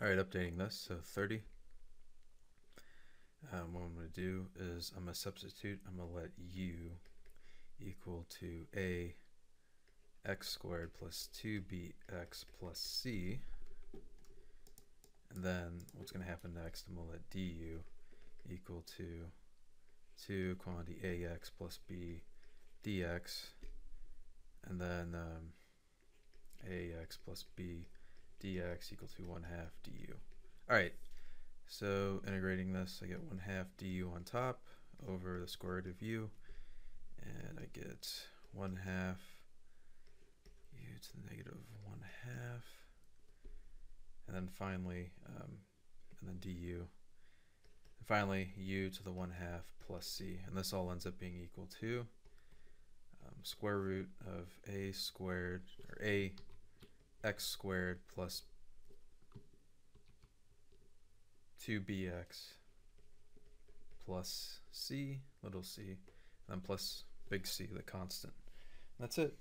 All right, updating this, so 30. Um, what I'm going to do is I'm going to substitute, I'm going to let u equal to a x squared plus 2bx plus c. And then what's going to happen next, I'm going to let du equal to 2 quantity ax plus b dx. And then um, ax plus b dx equal to 1 half du. All right, so integrating this, I get 1 half du on top over the square root of u, and I get 1 half u to the negative 1 half, and then finally, um, and then du, and finally u to the 1 half plus c, and this all ends up being equal to um, square root of a squared, or a x squared plus 2bx plus c, little c, and then plus big C, the constant. And that's it.